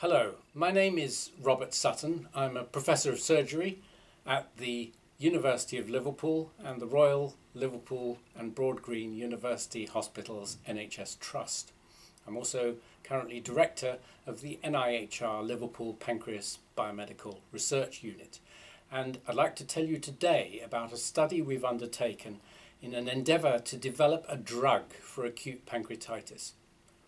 Hello, my name is Robert Sutton. I'm a professor of surgery at the University of Liverpool and the Royal Liverpool and Broadgreen University Hospitals NHS Trust. I'm also currently director of the NIHR Liverpool Pancreas Biomedical Research Unit. And I'd like to tell you today about a study we've undertaken in an endeavour to develop a drug for acute pancreatitis.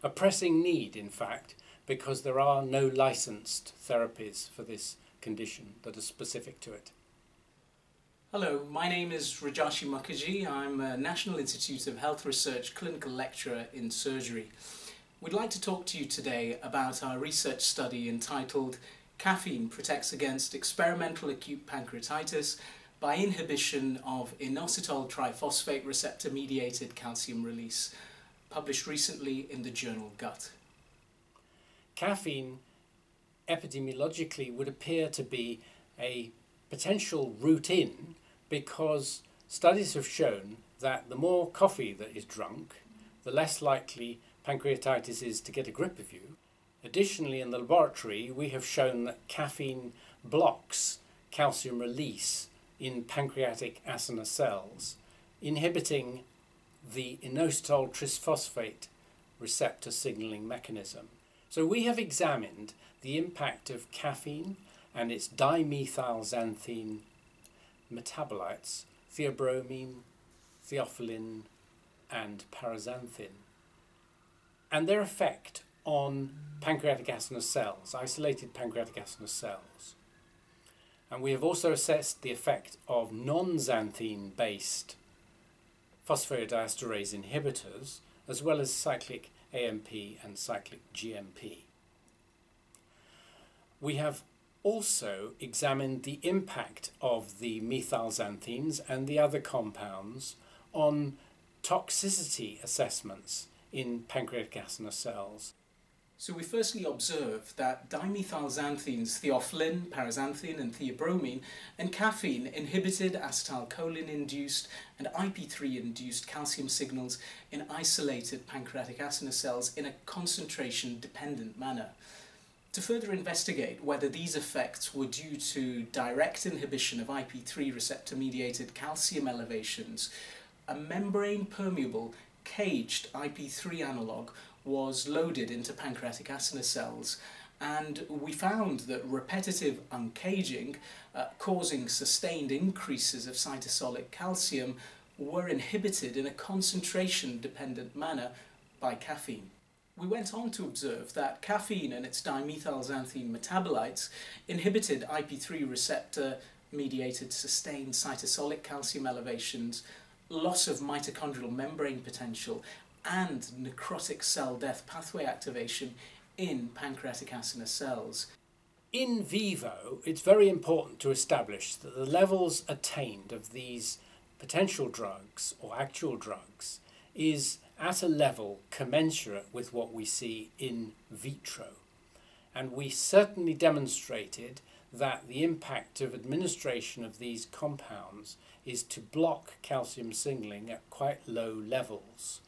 A pressing need, in fact, because there are no licensed therapies for this condition that are specific to it. Hello, my name is Rajarshi Mukherjee. I'm a National Institute of Health Research clinical lecturer in surgery. We'd like to talk to you today about our research study entitled Caffeine Protects Against Experimental Acute Pancreatitis by Inhibition of Inositol Triphosphate Receptor Mediated Calcium Release, published recently in the journal Gut caffeine epidemiologically would appear to be a potential route in because studies have shown that the more coffee that is drunk, the less likely pancreatitis is to get a grip of you. Additionally, in the laboratory, we have shown that caffeine blocks calcium release in pancreatic acinar cells, inhibiting the inositol trisphosphate receptor signaling mechanism. So we have examined the impact of caffeine and its dimethylxanthine metabolites, theobromine, theophylline, and paraxanthine, and their effect on pancreatic acinar cells, isolated pancreatic acinar cells. And we have also assessed the effect of non-xanthine based phosphodiesterase inhibitors, as well as cyclic AMP and cyclic GMP. We have also examined the impact of the methylxanthines and the other compounds on toxicity assessments in pancreatic acinar cells. So we firstly observe that dimethylxanthines, theophylline, paraxanthine and theobromine and caffeine inhibited acetylcholine-induced and IP3-induced calcium signals in isolated pancreatic acinar cells in a concentration-dependent manner. To further investigate whether these effects were due to direct inhibition of IP3 receptor-mediated calcium elevations, a membrane-permeable caged IP3 analogue was loaded into pancreatic acinar cells and we found that repetitive uncaging uh, causing sustained increases of cytosolic calcium were inhibited in a concentration dependent manner by caffeine. We went on to observe that caffeine and its dimethylxanthine metabolites inhibited IP3 receptor mediated sustained cytosolic calcium elevations, loss of mitochondrial membrane potential and necrotic cell death pathway activation in pancreatic acinar cells. In vivo, it's very important to establish that the levels attained of these potential drugs or actual drugs is at a level commensurate with what we see in vitro. And we certainly demonstrated that the impact of administration of these compounds is to block calcium signaling at quite low levels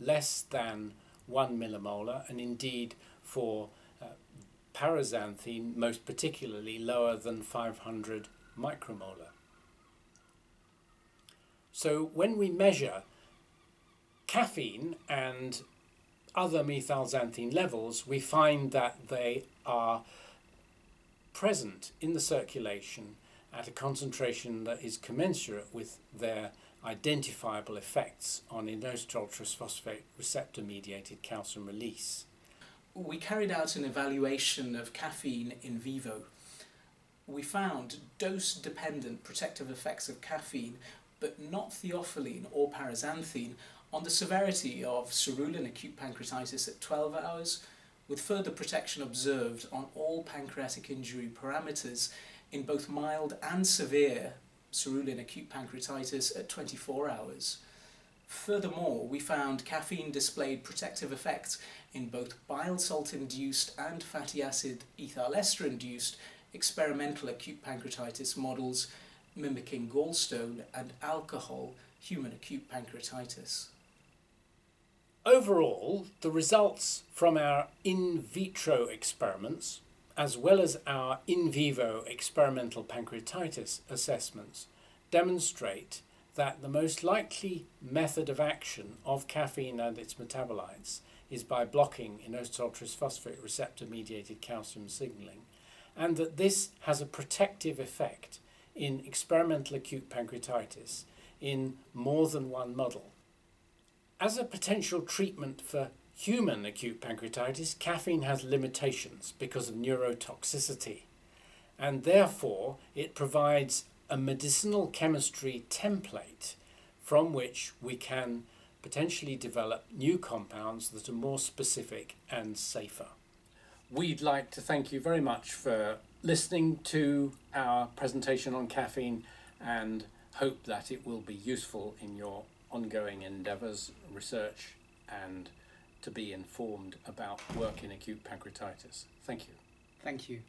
less than 1 millimolar, and indeed for uh, paraxanthine, most particularly lower than 500 micromolar. So when we measure caffeine and other methylxanthine levels, we find that they are present in the circulation at a concentration that is commensurate with their identifiable effects on inositol trisphosphate receptor mediated calcium release. We carried out an evaluation of caffeine in vivo. We found dose dependent protective effects of caffeine, but not theophylline or paraxanthine, on the severity of cerulein acute pancreatitis at 12 hours, with further protection observed on all pancreatic injury parameters in both mild and severe cerulein acute pancreatitis at 24 hours. Furthermore, we found caffeine displayed protective effects in both bile salt induced and fatty acid ethyl ester induced experimental acute pancreatitis models mimicking gallstone and alcohol human acute pancreatitis. Overall, the results from our in vitro experiments, as well as our in vivo experimental pancreatitis assessments, demonstrate that the most likely method of action of caffeine and its metabolites is by blocking inositol trisphosphate receptor mediated calcium signaling, and that this has a protective effect in experimental acute pancreatitis in more than one model. As a potential treatment for human acute pancreatitis, caffeine has limitations because of neurotoxicity, and therefore it provides a medicinal chemistry template from which we can potentially develop new compounds that are more specific and safer. We'd like to thank you very much for listening to our presentation on caffeine and hope that it will be useful in your ongoing endeavours, research, and to be informed about work in acute pancreatitis. Thank you. Thank you.